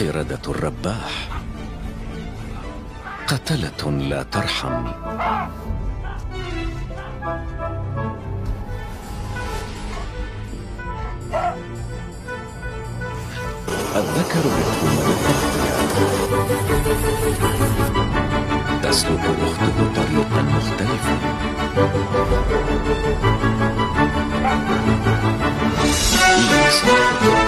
قردة الرباح. قتلة لا ترحم. الذكر يكون الأغنياء تسلك أخته طريقا مختلفا. إيه